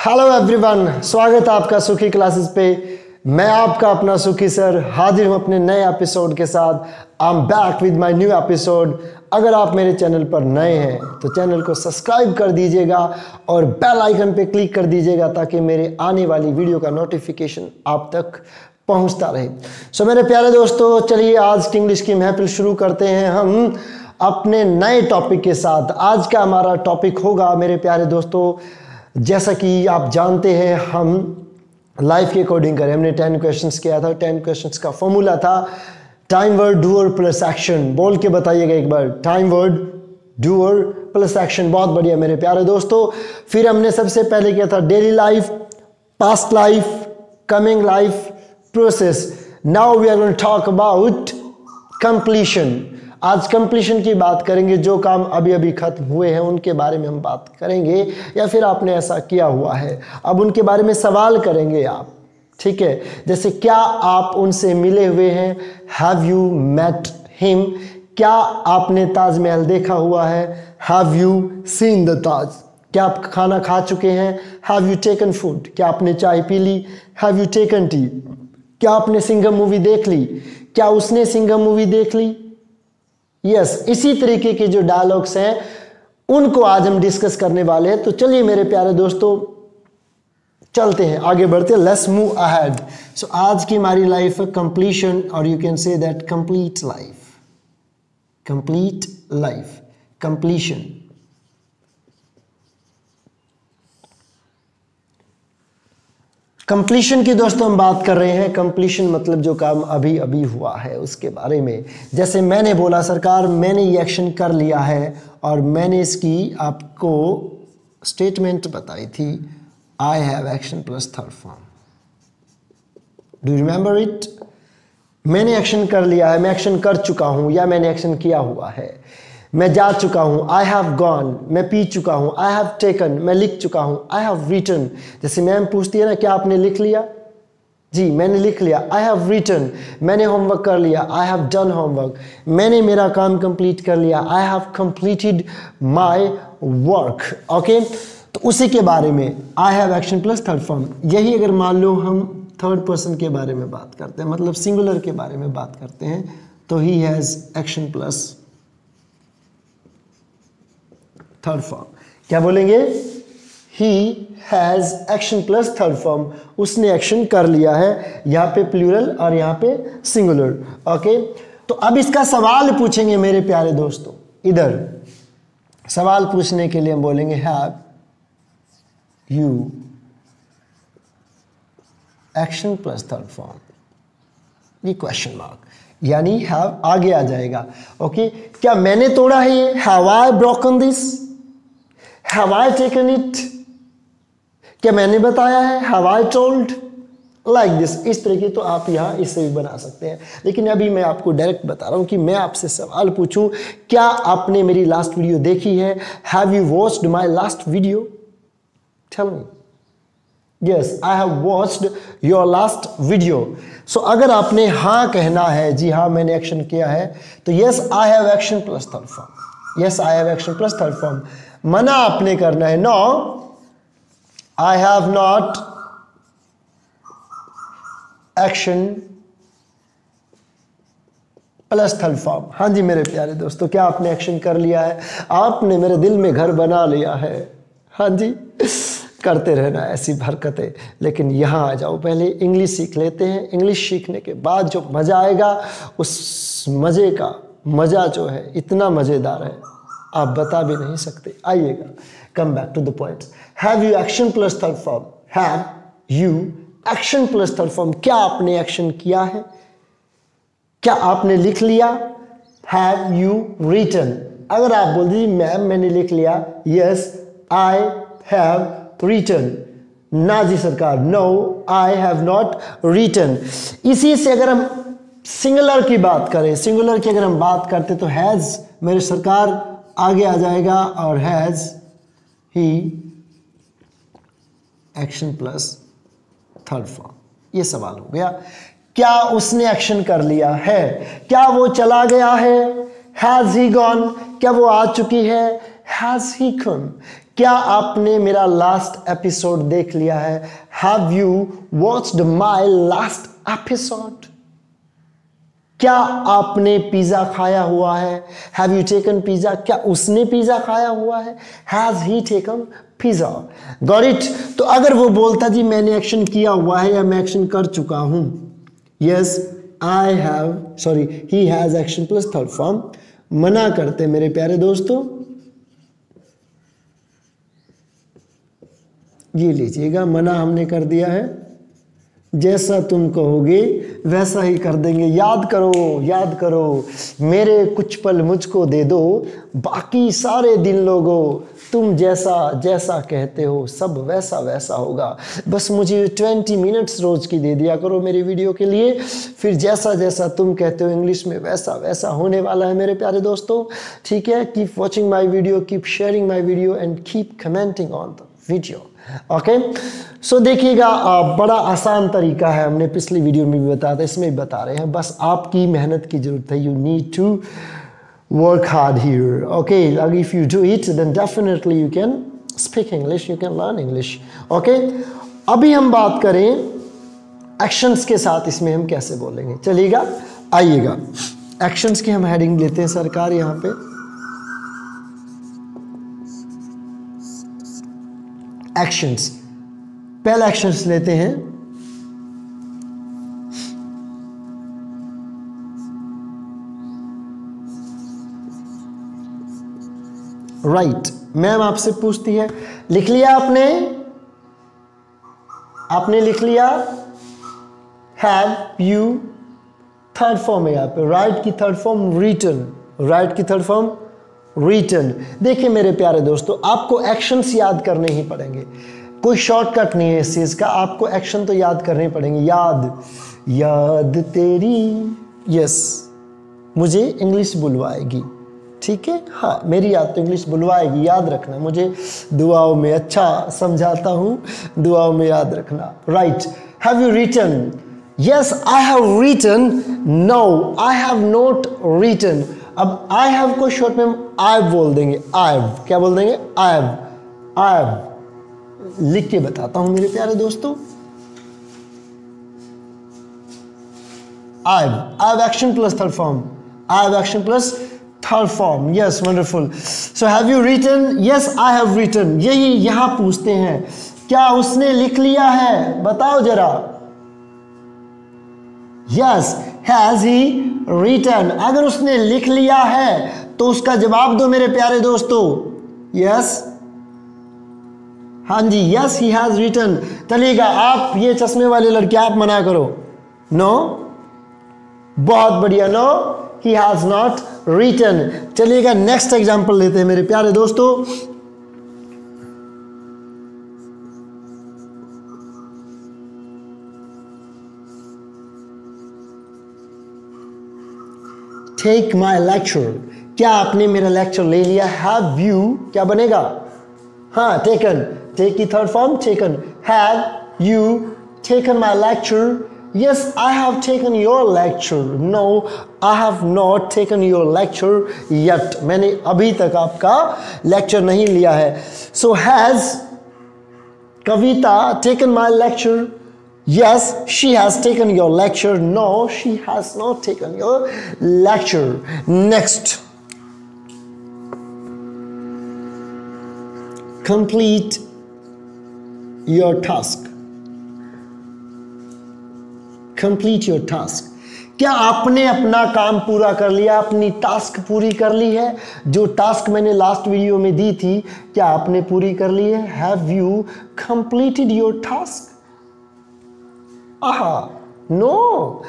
Hello everyone स्वागत है आपका सुखी क्लासेस पे। मैं आपका अपना सुखी सर हाजिर हूँ अपने नए एपिसोड के साथ। I am back with my new episode अगर आप मेरे चैनल पर नए हैं तो चैनल को सब्सक्राइब कर दीजिएगा और बेल आइकन पे क्लिक कर दीजिएगा ताकि मेरे आने वाली वीडियो का नोटिफिकेशन आप तक पहुँचता रहे। सो so, मेरे प्यारे दोस्तों चलिए आज की इंग्लिश की महफिल शुरू करते हैं हम अपने नए टॉपिक के साथ। आज का हमारा टॉपिक होगा मेरे प्यारे दोस्तों जैसा कि आप जानते हैं, हम लाइफ के अकॉर्डिंग करें हमने टेन क्वेश्चंस किया था। टेन क्वेश्चंस का फॉर्मूला था time word doer plus action बोल के बताइएगा एक बार। Time word doer plus action बहुत बढ़िया मेरे प्यारे दोस्तों। फिर हमने सबसे पहले किया था daily life past life coming life process now we are going talk about completion आज कंप्लीशन की बात करेंगे, जो काम अभी अभी खत्म हुए हैं, उनके बारे में हम बात करेंगे, या फिर आपने ऐसा किया हुआ है। अब उनके बारे में सवाल करेंगे आप, ठीक है? जैसे क्या आप उनसे मिले हुए हैं? हैव यू मेट हिम क्या आपने ताजमहल देखा हुआ है? Have you seen the Taj क्या आप खाना खा चुके हैं? हैव यू टेकन फ़ूड क्या आपने चाय पी ली? हैव यू टेकन टी क्या आपने सिंगम मूवी देख ली? क्या उसने सिंगम मूवी देख ली? यस इसी तरीके के जो डायलॉग्स हैं, उनको आज हम डिस्कस करने वाले हैं। तो चलिए मेरे प्यारे दोस्तों, चलते हैं, आगे बढ़ते हैं। लेट्स मूव अहेड सो आज की हमारी लाइफ है कंप्लीशन और you can say that complete life complete life completion completion की दोस्तों हम बात कर रहे हैं। कंप्लीशन मतलब जो काम अभी अभी हुआ है, उसके बारे में। जैसे मैंने बोला, सरकार, मैंने ये एक्शन कर लिया है और मैंने इसकी आपको स्टेटमेंट बताई थी। I have action plus third form do remember it मैंने एक्शन कर लिया है, मैं एक्शन कर चुका हूँ या मैंने एक्शन किया हुआ है। मैं जा चुका हूँ आई हैव गॉन मैं पी चुका हूँ आई हैव टेकन मैं लिख चुका हूँ आई हैव रिटर्न जैसे मैम पूछती है ना, क्या आपने लिख लिया? जी, मैंने लिख लिया आई हैव रिटर्न मैंने होमवर्क कर लिया आई हैव डन होमवर्क मैंने मेरा काम कंप्लीट कर लिया I have completed my work okay तो उसी के बारे में I have action plus third form यही अगर मान लो हम थर्ड पर्सन के बारे में बात करते हैं मतलब सिंगुलर के बारे में बात करते हैं तो he has action plus third form क्या बोलेंगे? He has action plus third form उसने एक्शन कर लिया है, यहाँ पे प्लूरल और यहाँ पे सिंगुलर ओके तो अब इसका सवाल पूछेंगे मेरे प्यारे दोस्तों, इधर। सवाल पूछने के लिए हम बोलेंगे have you action plus third form ये क्वेश्चन मार्क यानी हैव आगे आ जाएगा। ओके क्या मैंने तोड़ा है ये? Have I broken this have I taken it क्या मैंने बताया है? Have I told like this इस तरह की तो आप यहाँ इससे भी बना सकते हैं। लेकिन अभी मैं आपको डायरेक्ट बता रहा हूँ कि मैं आपसे सवाल पूछूँ, क्या आपने मेरी लास्ट वीडियो देखी है? Have you watched my last video tell me yes I have watched your last video so अगर आपने हाँ कहना है, जी हाँ मैंने एक्शन किया है तो yes I have action plus third form yes I have action plus third form मना आपने करना है। No I have not action plus third form हाँ जी, मेरे प्यारे दोस्तों, क्या आपने एक्शन कर लिया है? आपने मेरे दिल में घर बना लिया है। हाँ जी, करते रहना, ऐसी हरकतें लेकिन यहाँ आ जाओ, पहले इंग्लिश सीख लेते हैं। इंग्लिश सीखने के बाद जो मज़ा आएगा, उस मज़े का मज़ा जो है, इतना मज़ेदार है। आप बता भी नहीं सकते। आइएगा come back to the point have you action plus third form have you action plus third form क्या आपने एक्शन किया है? क्या आपने लिख लिया? हैव यू रिटर्न अगर आप बोल दीजिए मैम मैंने लिख लिया। यस आई हैव रिटर्न ना जी सरकार no I have not return इसी से अगर हम सिंगुलर की बात करें सिंगुलर की अगर हम बात करते तो हैज़ मेरे सरकार आगे आ जाएगा और has he action plus third form ये सवाल हो गया। क्या उसने एक्शन कर लिया है? क्या वो चला गया है? हैज़ ही गॉन क्या वो आ चुकी है? हैज़ ही कम क्या आपने मेरा लास्ट एपिसोड देख लिया है? Have you watched my last episode क्या आपने पिज्जा खाया हुआ है? हैव यू टेकन पिज्जा क्या उसने पिज्जा खाया हुआ है? Has he taken pizza got it तो अगर वो बोलता, जी, मैंने एक्शन किया हुआ है या मैं एक्शन कर चुका हूँ। Yes I have sorry he has action plus third form मना करते मेरे प्यारे दोस्तों। ये लीजिएगा, मना हमने कर दिया है। जैसा तुम कहोगे, वैसा ही कर देंगे। याद करो याद करो, मेरे कुछ पल मुझको दे दो, बाकी सारे दिन लोगों, तुम जैसा जैसा कहते हो, सब वैसा वैसा होगा। बस मुझे ट्वेंटी मिनट्स रोज़ की दे दिया करो मेरी वीडियो के लिए। फिर जैसा जैसा तुम कहते हो, इंग्लिश में वैसा वैसा होने वाला है मेरे प्यारे दोस्तों। ठीक है keep watching my video keep sharing my video and keep commenting on the video okay so देखिएगा बड़ा आसान तरीका है, हमने पिछली वीडियो में भी बताया था, इसमें भी बता रहे हैं। बस आपकी मेहनत की ज़रूरत है। You need to work hard here okay if you do it then definitely you can speak English you can learn English okay अभी हम बात करें एक्शंस के साथ, इसमें हम कैसे बोलेंगे? चलिएगा, आइएगा। एक्शंस की हम हेडिंग लेते हैं सरकार यहाँ पे। एक्शंस पहला एक्शंस लेते हैं। Right right. मैम आपसे पूछती है, लिख लिया आपने? आपने लिख लिया? हैव यू थर्ड फॉर्म है यहाँ पे। राइट की थर्ड फॉर्म रिटर्न राइट की थर्ड फॉर्म रिटर्न देखिए मेरे प्यारे दोस्तों, आपको एक्शंस याद करने ही पड़ेंगे। कोई शॉर्टकट नहीं है इस चीज़ का, आपको एक्शन तो याद करने पड़ेंगे। याद याद तेरी। यस मुझे इंग्लिश बुलवाएगी। ठीक है? हाँ मेरी याद तो इंग्लिश बुलवाएगी। याद रखना, मुझे दुआओं में अच्छा समझाता हूँ। दुआओं में याद रखना। Write have you return yes I have return no I have not return अब आई हैव को शॉर्ट में आई बोल देंगे। आई क्या बोल देंगे? आई आई लिख के बताता हूँ मेरे प्यारे दोस्तों। I I action plus third form I have action plus third form yes wonderful so have you written yes I have written यही यहाँ पूछते हैं। क्या उसने लिख लिया है? बताओ जरा। यस हैज़ ही रिटर्न अगर उसने लिख लिया है तो उसका जवाब दो मेरे प्यारे दोस्तों। यस हाँ जी यस ही हैज़ रिटर्न चलिएगा आप ये चश्मे वाले लड़के, आप मना करो। नो बहुत बढ़िया no he has not return चलिएगा नेक्स्ट एग्जांपल लेते हैं मेरे प्यारे दोस्तों। टेक माई लेक्चर क्या आपने मेरा लेक्चर ले लिया? हैव यू क्या बनेगा? हाँ टेकन टेक की third form taken have you taken my lecture yes, i have taken your lecture. No, i have not taken your lecture yet. मैंने अभी तक आपका लेक्चर नहीं लिया है. So has Kavita taken my lecture? Yes, she has taken your lecture. No, she has not taken your lecture. Next. Complete your task. Complete your task. क्या आपने अपना काम पूरा कर लिया अपनी टास्क पूरी कर ली है जो टास्क मैंने लास्ट वीडियो में दी थी क्या आपने पूरी कर ली है have you completed your task आहा। नो।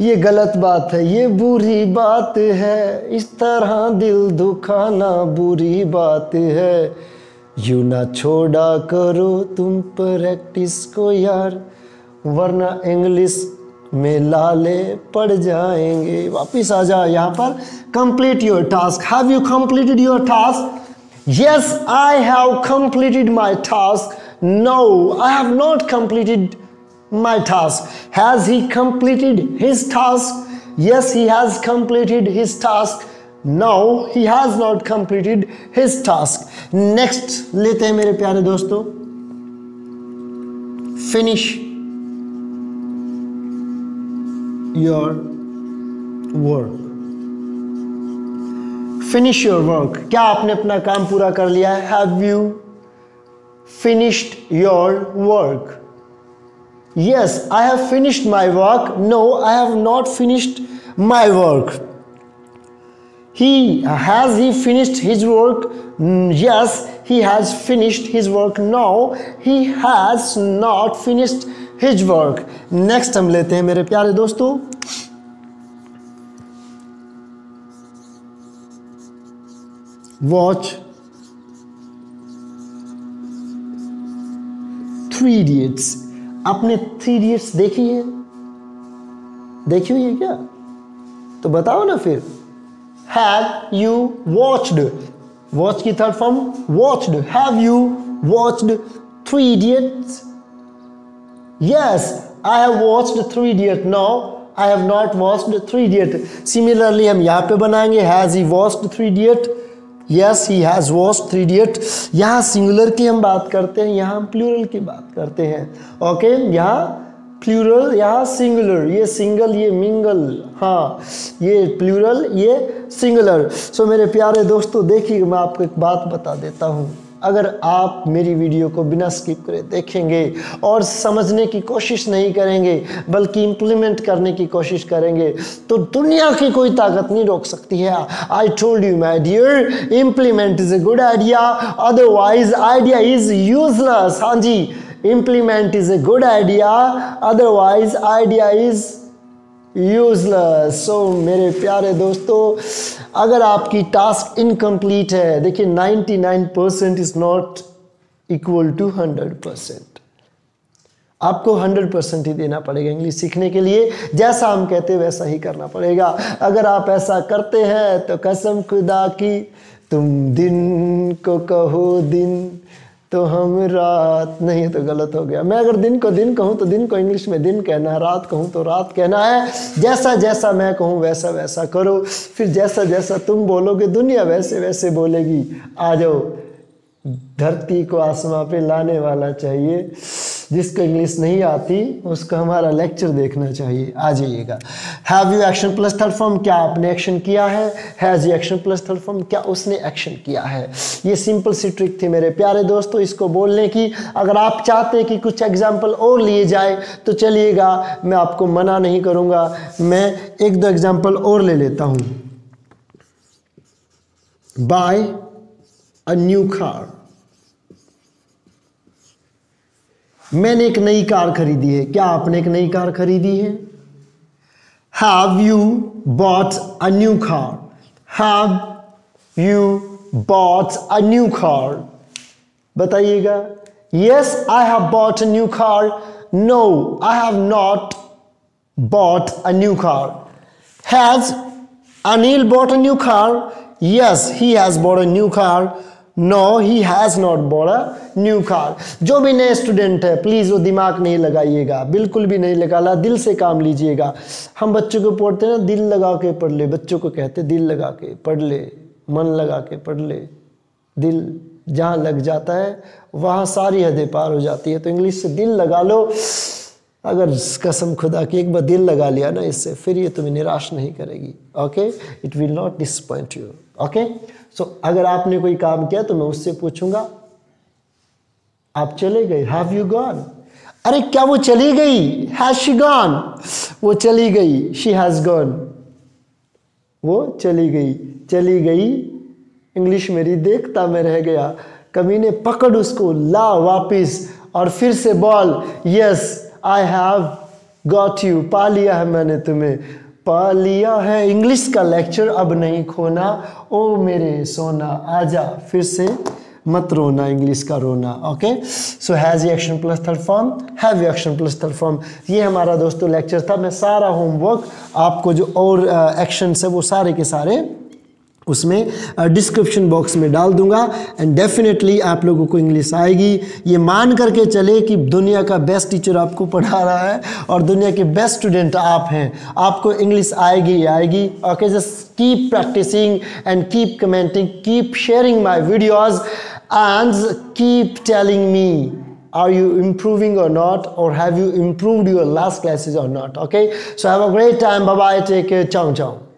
ये गलत बात है, ये बुरी बात है। इस तरह दिल दुखाना बुरी बात है। यू ना छोड़ा करो तुम प्रैक्टिस को यार, वरना इंग्लिश में लाले पड़ जाएँगे। वापिस आ जाओ यहाँ पर। Complete your task have you completed your task yes I have completed my task no I have not completed my task. Has he completed his task? Yes, he has completed his task. Now he has not completed his task next लेते हैं मेरे प्यारे दोस्तों finish your work finish your work क्या आपने अपना काम पूरा कर लिया है have you finished your work yes I have finished my work no I have not finished my work he has he finished his work yes he has finished his work no he has not finished his work next हम लेते हैं मेरे प्यारे दोस्तों watch three idiots आपने three idiots देखी है? देखी हुई है क्या? तो बताओ ना फिर। हैव यू वॉच्ड वॉच की third form watched have you watched Three Idiots yes I have watched Three Idiot no I have not watched Three Idiot similarly हम यहाँ पे बनाएँगे has he watched Three Idiot yes he has watch Three Idiot यहाँ singular की हम बात करते हैं यहाँ हम प्लूरल की बात करते हैं। ओके यहाँ प्लूरल यहाँ सिंगुलर ये सिंगल ये मिंगल हाँ ये प्लूरल ये सिंगुलर सो so, मेरे प्यारे दोस्तों देखिए मैं आपको एक बात बता देता हूँ। अगर आप मेरी वीडियो को बिना स्किप करे देखेंगे और समझने की कोशिश नहीं करेंगे, बल्कि इम्प्लीमेंट करने की कोशिश करेंगे तो दुनिया की कोई ताकत नहीं रोक सकती है। I told you my dear implement is a good idea otherwise idea is useless हाँ जी implement is a good idea otherwise idea is useless so मेरे प्यारे दोस्तों, अगर आपकी टास्क इनकम्प्लीट है, देखिए 99 percent is not equal to 100 percent आपको 100 percent ही देना पड़ेगा इंग्लिश सीखने के लिए। जैसा हम कहते हैं, वैसा ही करना पड़ेगा। अगर आप ऐसा करते हैं तो कसम खुदा की, तुम दिन को कहो दिन तो हम रात, नहीं तो गलत हो गया। मैं अगर दिन को दिन कहूँ तो दिन को इंग्लिश में दिन कहना है, रात कहूँ तो रात कहना है, जैसा जैसा मैं कहूँ, वैसा वैसा करो। फिर जैसा जैसा तुम बोलोगे, दुनिया वैसे वैसे बोलेगी। आ जाओ, धरती को आसमां पे लाने वाला चाहिए। जिसको इंग्लिश नहीं आती, उसको हमारा लेक्चर देखना चाहिए। आ जाइएगा। Have you action plus third form क्या आपने एक्शन किया है? Has you action plus third form क्या उसने एक्शन किया है? ये सिंपल सी ट्रिक थी मेरे प्यारे दोस्तों। इसको बोलने की, अगर आप चाहते हैं कि कुछ एग्ज़ाम्पल और लिए जाए तो चलिएगा। मैं आपको मना नहीं करूँगा। मैं एक दो एग्ज़ाम्पल और ले लेता हूँ। बाय अ न्यू कार मैंने एक नई कार खरीदी है। क्या आपने एक नई कार खरीदी है? Have you bought a new car have you bought a new car बताइएगा। Yes I have bought a new car no I have not bought a new car has Anil bought a new car yes he has bought a new car no he has not a new car जो भी नए student है please वो दिमाग नहीं लगाइएगा, बिल्कुल भी नहीं लगाना दिल से काम लीजिएगा। हम बच्चों को पढ़ते ना, दिल लगा के पढ़ ले, बच्चों को कहते दिल लगा के पढ़ ले, मन लगा के पढ़ ले। दिल जहाँ लग जाता है, वहाँ सारी हदें पार हो जाती है। तो इंग्लिश से दिल लगा लो। अगर कसम खुदा की एक बार दिल लगा लिया ना इससे, फिर ये तुम्हें निराश नहीं करेगी। Okay it will not disappoint you okay so अगर आपने कोई काम किया तो मैं उससे पूछूँगा, आप चले गए हैव यू गॉन अरे, क्या वो चली गई? हैज़ शी गॉन वो चली गई शी हैज़ गॉन वो चली गई चली गई। इंग्लिश मेरी देखता में रह गया। कमी ने पकड़ उसको, ला वापिस और फिर से ball yes I have got you पा लिया है मैंने तुम्हें. पा लिया है। इंग्लिश का लेक्चर अब नहीं खोना। ओ मेरे सोना आजा फिर से मत रोना इंग्लिश का रोना okay so has action plus third form have action plus third form ये हमारा दोस्तों लेक्चर था। मैं सारा होमवर्क आपको जो और एक्शन uh, है वो सारे के सारे उसमें डिस्क्रिप्शन बॉक्स में डाल दूँगा। एंड डेफिनेटली आप लोगों को इंग्लिश आएगी। ये मान करके चले कि दुनिया का बेस्ट टीचर आपको पढ़ा रहा है और दुनिया के बेस्ट स्टूडेंट आप हैं। आपको इंग्लिश आएगी ही आएगी। Okay just keep practicing and keep commenting keep sharing my videos and keep telling me are you improving or not? Or have you improved your last classes or not? Okay? So have a great time. Bye bye take care.